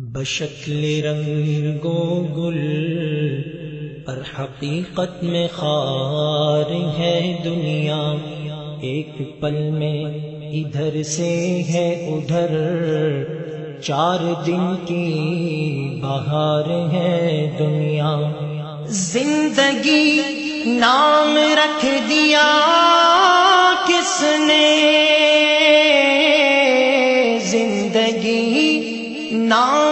बशक्ल रंगो गुल पर हकीकत में खार है दुनिया। एक पल में इधर से है उधर, चार दिन की बहार है दुनिया। ज़िंदगी नाम रख दिया किसने? ज़िंदगी नाम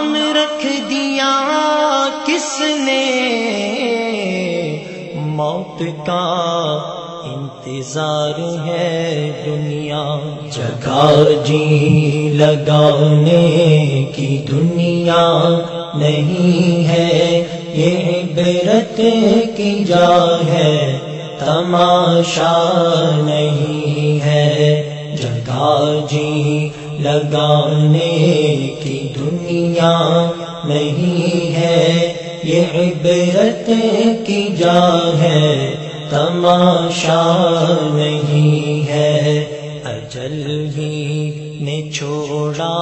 किसने मौत का इंतज़ार है दुनिया जगह जी लगाने की दुनिया नहीं है। ये इबरत की जा है, तमाशा नहीं है। जगह जी लगाने की दुनिया नहीं है। ये इबरत की जा है, तमाशा नहीं है। अजल ही ने छोड़ा,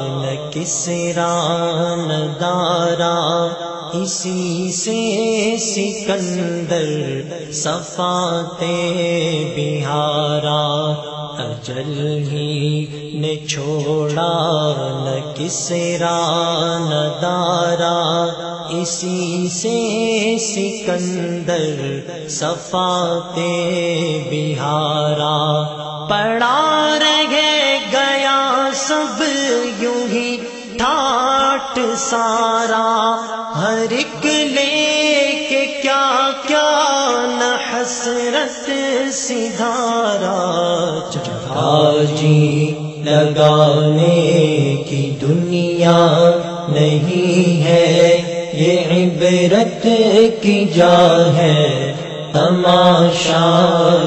न किसरा न दारा इसी से सिकंदर सफाते बिहारा, अजल ही ने छोड़ा न किसरा न दारा। इसी से सिकंदर सफाते बिहारा। पड़ा रह गया सब यूँ सारा, हर एक लेके क्या क्या न हसरत सिधारा जी लगाने की दुनिया नहीं है, ये इबरत की जा है, तमाशा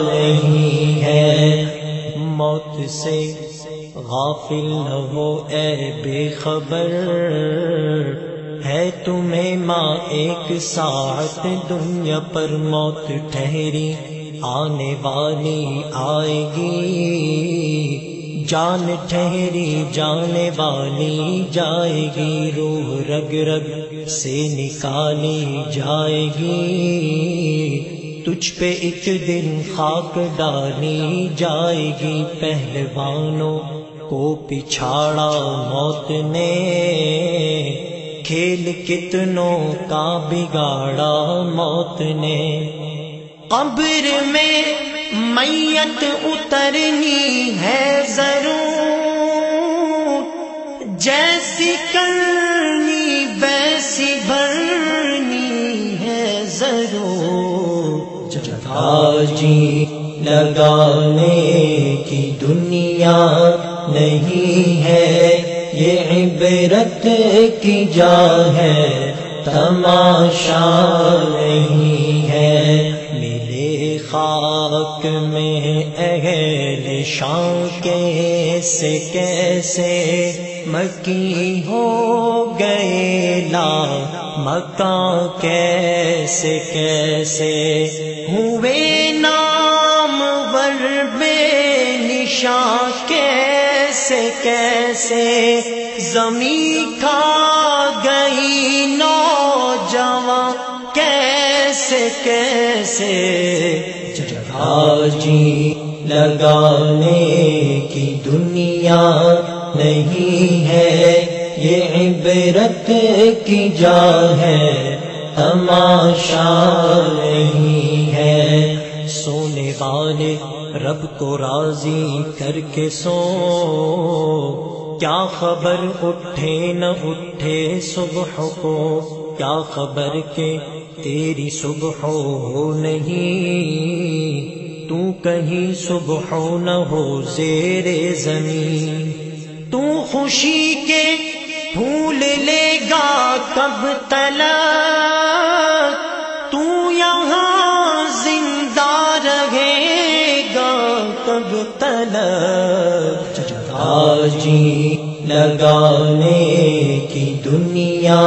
नहीं है। मौत से गाफिल न हो ए बेखबर है तुम्हें माँ एक साथ दुनिया पर मौत ठहरी आने वाली आएगी जान ठहरी जाने वाली जाएगी रूह रग रग से निकाली जाएगी तुझ पे एक दिन खाक डाली जाएगी पहलवानों को पिछाड़ा मौत ने। खेल कितनों का बिगाड़ा मौत ने। कब्र में मैयत उतरनी है ज़रूर। जैसी करनी वैसी भरनी है ज़रूर। जी लगाने की दुनिया नहीं है। ये इबरत की जा है। तमाशा नहीं है। मिले खाक में अहल शां कैसे कैसे मकी हो गए ला मक्का कैसे कैसे हुए नाम कैसे जमी खा गई नौजवा कैसे कैसे जी लगाने की दुनिया नहीं है? ये इबरत की जा है, तमाशा नहीं है। सोने वाले रब को राज़ी करके सो। क्या खबर उठे न उठे सुबह को? क्या खबर के तेरी सुबह हो नहीं? तू कहीं सुबह न हो जेरे ज़मीन तू खुशी के फूल लेगा कब तलक कब ताजी लगाने की दुनिया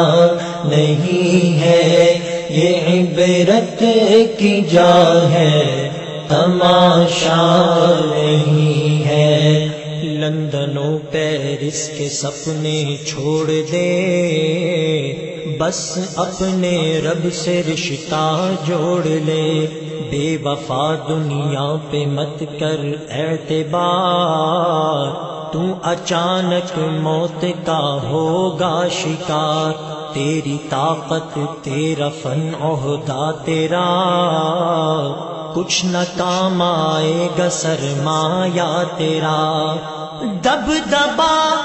नहीं है, ये इबरत की जा है, तमाशा नहीं है। लंदनो पेरिस के सपने छोड़ दे। बस अपने रब से रिश्ता जोड़ ले। बेवफा दुनिया पे मत कर एतबार। तू अचानक मौत का होगा शिकार। तेरी ताकत, तेरा फन, ओहदा तेरा। कुछ न काम आएगा सरमाया तेरा। दब दबा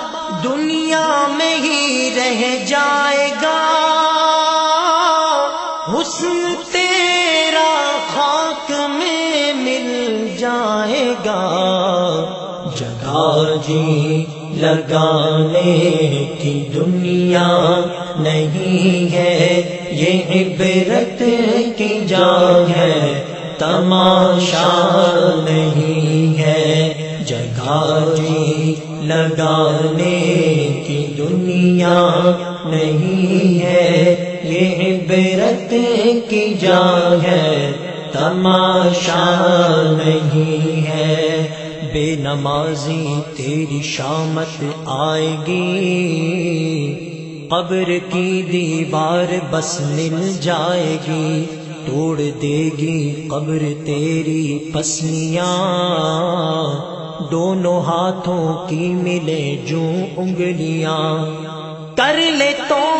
दुनिया में ही रह जाएगा। हुस्न तेरा खाक में मिल जाएगा। जगा जी लगाने की दुनिया नहीं है, ये इबरत की जान है। तमाशा नहीं है जगा जी लगाने की दुनिया नहीं है। ये इबरत की जान है, तमाशा नहीं है। बेनमाजी तेरी शामत आएगी, कब्र की दीवार बस मिल जाएगी। तोड़ देगी कब्र तेरी पसलियाँ दोनों हाथों की मिले जो उंगलियाँ। कर ले तो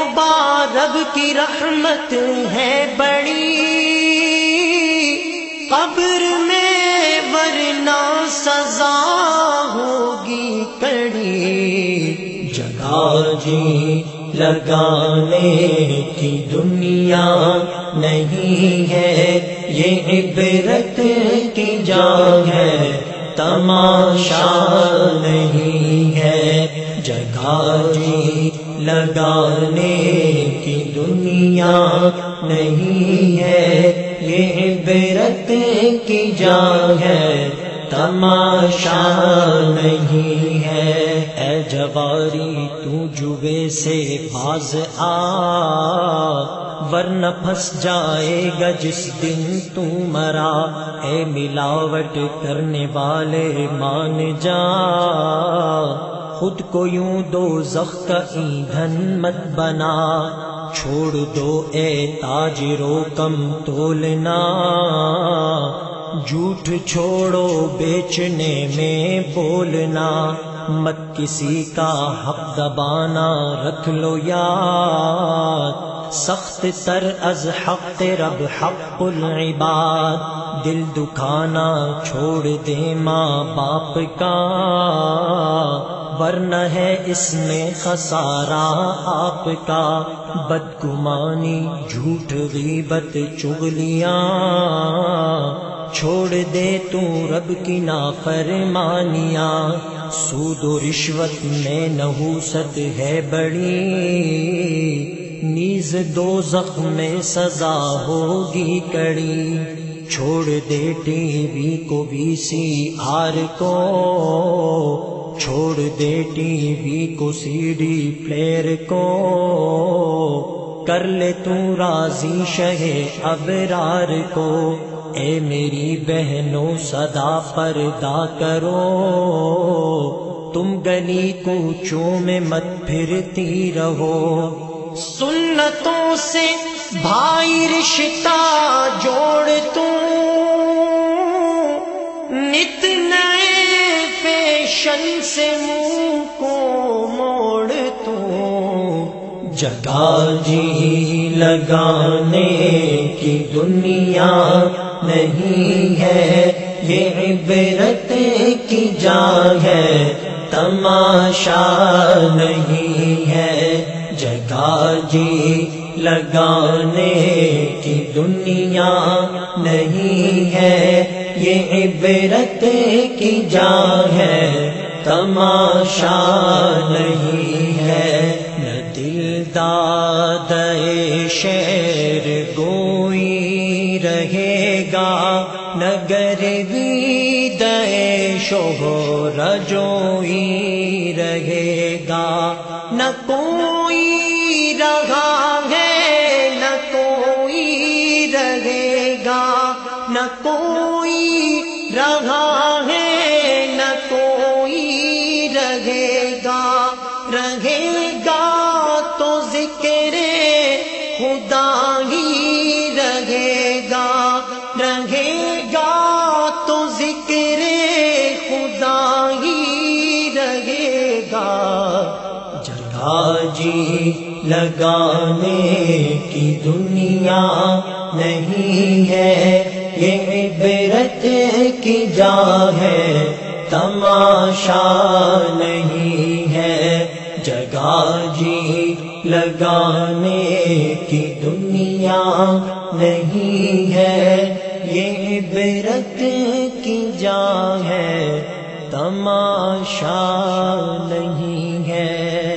रब की रहमत है बड़ी। कब्र में वरना सजा होगी कड़ी। जगा जी लगाने की दुनिया नहीं है। ये इबरत की जान है, तमाशा नहीं है। जगा जी लगाने की दुनिया नहीं है। ये इबरत की जान है। तमाशा नहीं है। ए जवारी, तू जुबे से बाज आ। वरन फंस जाएगा जिस दिन तू मरा। ए मिलावट करने वाले मान जा। खुद को यूँ दो जख का ईंधन मत बना। छोड़ दो ए ताजरो कम तोलना। झूठ छोड़ो बेचने में बोलना, मत किसी का हक दबाना, रख लो याद। सख्त तर अज हक रब हकुल इबाद। दिल दुखाना छोड़ दे माँ बाप का। वरन है इसमें खसारा आपका। बदगुमानी, झूठ, गीबत, चुगलियाँ। छोड़ दे तू रब की ना नाफरमानिया। सूद रिश्वत में नहूसत है बड़ी। नीज दो में सजा होगी कड़ी। छोड़ दे टीवी को भी सी आर को। छोड़ दे टीवी को सीडी प्लेयर को। कर ले तू राज़ी शहे अबरार को। ए मेरी बहनों, सदा पर्दा करो। तुम गली कूचों में मत फिरती रहो। सुन्नतों से भाई रिश्ता जोड़ तू नित नए फ़ैशन से मुँह को मोड़ तू जगा जी लगाने की दुनिया नहीं है। ये इबरत की जान है। तमाशा नहीं है। जगा जी लगाने की दुनिया नहीं है। ये इबरत की जान है। तमाशा नहीं है। शोहर जोई रहेगा। न कोई रहा है न कोई रहेगा। न कोई रहा है जगह जी लगाने की दुनिया नहीं है। ये इबरत की जा है, तमाशा नहीं है। जगह जी लगाने की दुनिया नहीं है। ये इबरत की जा है, तमाशा नहीं है।